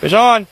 Fish on!